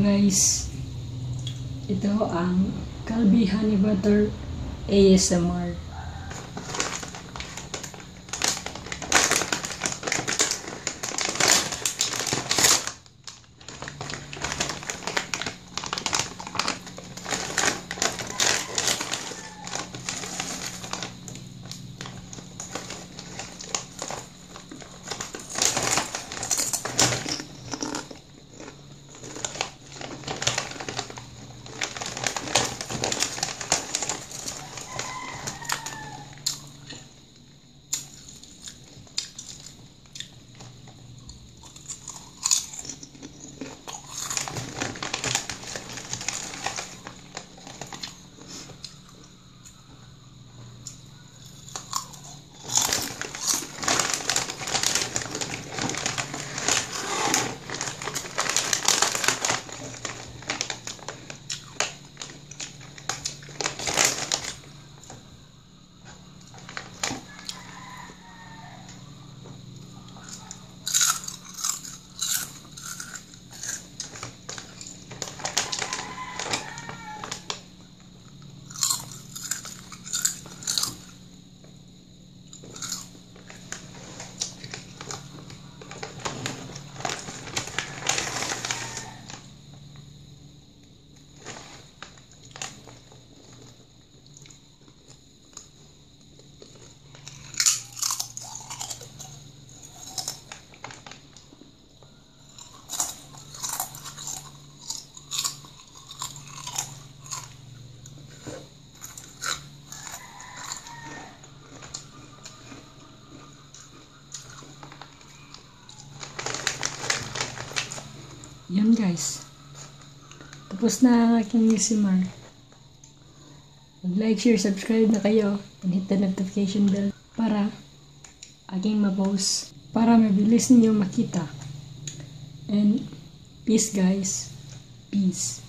guys, ito ang Calbee Honey Butter ASMR. Yan guys. Tapos na ang aking ASMR. Mag-like, share, subscribe na kayo. And hit the notification bell para aking ma-post. Para mabilis ninyo makita. And peace guys. Peace.